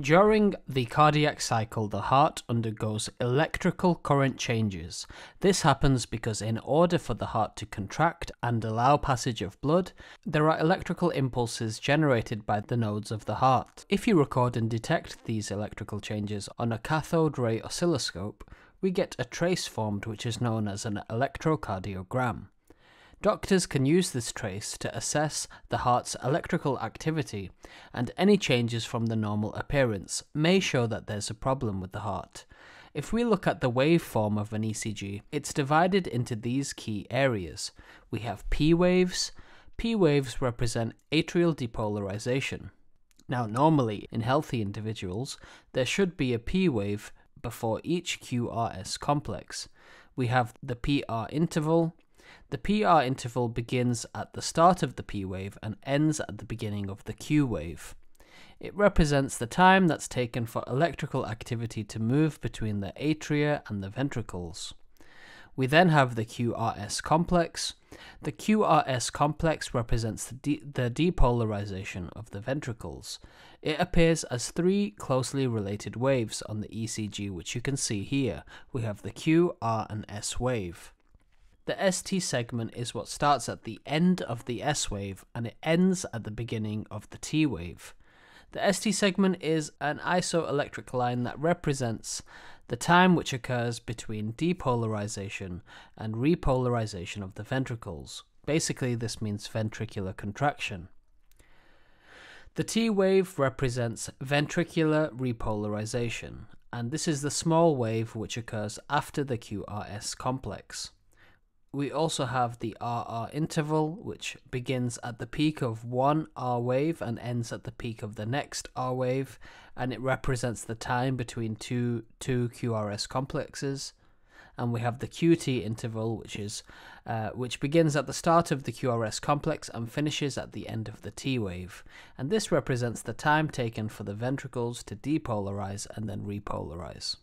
During the cardiac cycle, the heart undergoes electrical current changes. This happens because, in order for the heart to contract and allow passage of blood, there are electrical impulses generated by the nodes of the heart. If you record and detect these electrical changes on a cathode ray oscilloscope, we get a trace formed which is known as an electrocardiogram. Doctors can use this trace to assess the heart's electrical activity, and any changes from the normal appearance may show that there's a problem with the heart. If we look at the waveform of an ECG, it's divided into these key areas. We have P waves. P waves represent atrial depolarization. Now, normally in healthy individuals, there should be a P wave before each QRS complex. We have the PR interval, the PR interval begins at the start of the P wave and ends at the beginning of the Q wave. It represents the time that's taken for electrical activity to move between the atria and the ventricles. We then have the QRS complex. The QRS complex represents the, de- the depolarization of the ventricles. It appears as three closely related waves on the ECG, which you can see here. We have the Q, R, and S wave. The ST segment is what starts at the end of the S wave and it ends at the beginning of the T wave. The ST segment is an isoelectric line that represents the time which occurs between depolarization and repolarization of the ventricles. Basically, this means ventricular contraction. The T wave represents ventricular repolarization, and this is the small wave which occurs after the QRS complex we also have the RR interval, which begins at the peak of one R wave and ends at the peak of the next R wave, and it represents the time between two two QRS complexes. And we have the QT interval, which is uh, which begins at the start of the QRS complex and finishes at the end of the T wave. And this represents the time taken for the ventricles to depolarize and then repolarize.